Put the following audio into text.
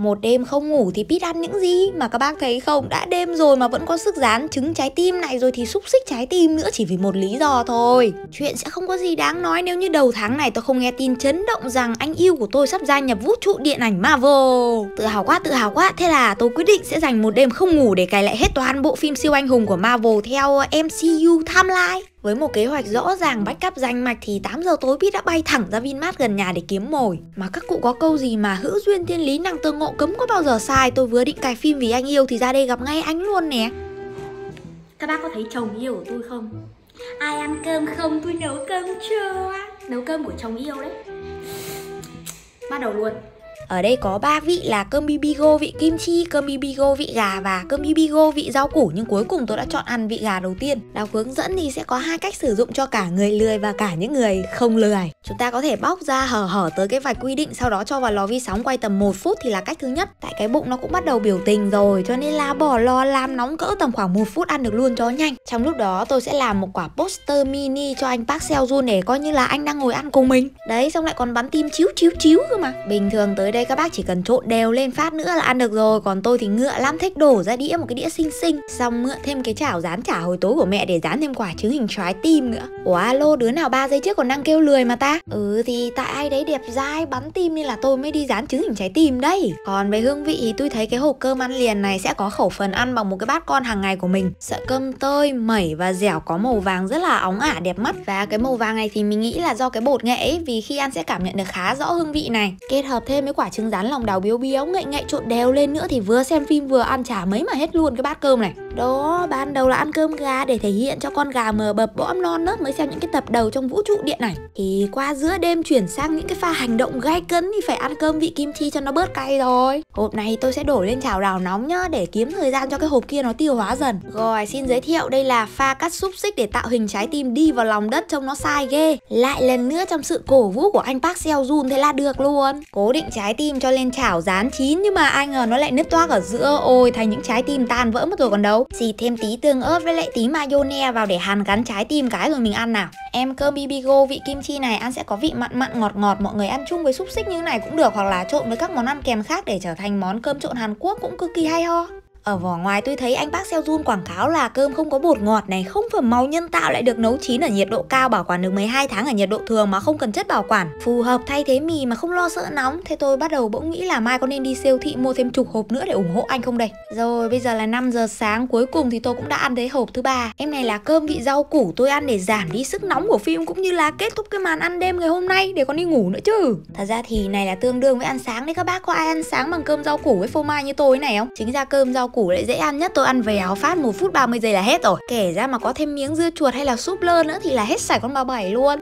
Một đêm không ngủ thì biết ăn những gì Mà các bác thấy không? Đã đêm rồi mà vẫn có sức dán trứng trái tim này Rồi thì xúc xích trái tim nữa Chỉ vì một lý do thôi. Chuyện sẽ không có gì đáng nói Nếu như đầu tháng này tôi không nghe tin chấn động rằng Anh yêu của tôi sắp gia nhập vũ trụ điện ảnh Marvel. Tự hào quá, tự hào quá. Thế là tôi quyết định sẽ dành một đêm không ngủ Để cài lại hết toàn bộ phim siêu anh hùng của Marvel Theo ờ, MCU timeline với một kế hoạch rõ ràng bách cắp danh mạch thì 8 giờ tối Pete đã bay thẳng ra Vinmart gần nhà để kiếm mồi. Mà các cụ có câu gì mà hữu duyên thiên lý năng tương ngộ cấm có bao giờ sai. Tôi vừa định cài phim vì anh yêu thì ra đây gặp ngay anh luôn nè. Các bác có thấy chồng yêu của tôi không? Ai ăn cơm không? Tôi nấu cơm chưa Nấu cơm của chồng yêu đấy. Bắt đầu luôn. Ở đây có ba vị là cơm bibigo vị kim chi, cơm bibigo vị gà và cơm bibigo vị rau củ nhưng cuối cùng tôi đã chọn ăn vị gà đầu tiên. Đọc hướng dẫn thì sẽ có hai cách sử dụng cho cả người lười và cả những người không lười. Chúng ta có thể bóc ra hở hở tới cái vạch quy định sau đó cho vào lò vi sóng quay tầm 1 phút thì là cách thứ nhất. Tại cái bụng nó cũng bắt đầu biểu tình rồi cho nên là bỏ lò làm nóng cỡ tầm khoảng 1 phút ăn được luôn cho nhanh. Trong lúc đó tôi sẽ làm một quả poster mini cho anh Park Seo Joon để coi như là anh đang ngồi ăn cùng mình. Đấy xong lại còn bắn tim chiếu chiếu chiếu cơ mà. Bình thường tới đây đây các bác chỉ cần trộn đều lên phát nữa là ăn được rồi. Còn tôi thì ngựa lắm thích đổ ra đĩa một cái đĩa xinh xinh. Xong mượn thêm cái chảo rán chả hồi tối của mẹ để dán thêm quả trứng hình trái tim nữa. Ủa alo đứa nào ba giây trước còn đang kêu lười mà ta? Ừ thì tại ai đấy đẹp dai bắn tim nên là tôi mới đi dán trứng hình trái tim đây Còn về hương vị thì tôi thấy cái hộp cơm ăn liền này sẽ có khẩu phần ăn bằng một cái bát con hàng ngày của mình. Sợ cơm tơi, mẩy và dẻo có màu vàng rất là óng ả đẹp mắt. Và cái màu vàng này thì mình nghĩ là do cái bột nghệ ấy Vì khi ăn sẽ cảm nhận được khá rõ hương vị này. Kết hợp thêm với quả trứng rán lòng đào biếu biếu, ngậy ngậy trộn đều lên nữa thì vừa xem phim vừa ăn chả mấy mà hết luôn cái bát cơm này đó ban đầu là ăn cơm gà để thể hiện cho con gà mờ bập bõm non nớt mới xem những cái tập đầu trong vũ trụ điện này thì qua giữa đêm chuyển sang những cái pha hành động gai cấn thì phải ăn cơm vị kim chi cho nó bớt cay rồi. Hộp này tôi sẽ đổ lên chảo đào nóng nhá, để kiếm thời gian cho cái hộp kia nó tiêu hóa dần. Rồi, xin giới thiệu đây là pha cắt xúc xích để tạo hình trái tim đi vào lòng đất trông nó sai ghê. Lại lần nữa trong sự cổ vũ của anh Park Seo Jun thế là được luôn. Cố định trái tim cho lên chảo rán chín nhưng mà ai ngờ nó lại nứt toác ở giữa, ôi, thành những trái tim tan vỡ mất rồi còn đâu xịt thêm tí tương ớt với lại tí mayonnaise vào để hàn gắn trái tim cái rồi mình ăn nào. Em cơm bibigo vị kim chi này ăn sẽ có vị mặn mặn, ngọt ngọt, mọi người ăn chung với xúc xích như này cũng được, hoặc là trộn với các món ăn kèm khác để trở thành món cơm trộn Hàn Quốc cũng cực kỳ hay ho ở vỏ ngoài tôi thấy anh bác xeo run quảng cáo là cơm không có bột ngọt này, không phẩm màu nhân tạo lại được nấu chín ở nhiệt độ cao bảo quản được 12 tháng ở nhiệt độ thường mà không cần chất bảo quản. Phù hợp thay thế mì mà không lo sợ nóng. Thế tôi bắt đầu bỗng nghĩ là mai có nên đi siêu thị mua thêm chục hộp nữa để ủng hộ anh không đây. Rồi bây giờ là 5 giờ sáng cuối cùng thì tôi cũng đã ăn thấy hộp thứ ba. Em này là cơm vị rau củ tôi ăn để giảm đi sức nóng của phim cũng như là kết thúc cái màn ăn đêm ngày hôm nay để còn đi ngủ nữa chứ. Thật ra thì này là tương đương với ăn sáng đấy các bác có ai ăn sáng bằng cơm rau củ với phô mai như tôi này không? Chính ra cơm rau củ lại dễ ăn nhất. Tôi ăn véo phát một phút 30 giây là hết rồi. Kể ra mà có thêm miếng dưa chuột hay là súp lơ nữa thì là hết sạch con bà bảy luôn.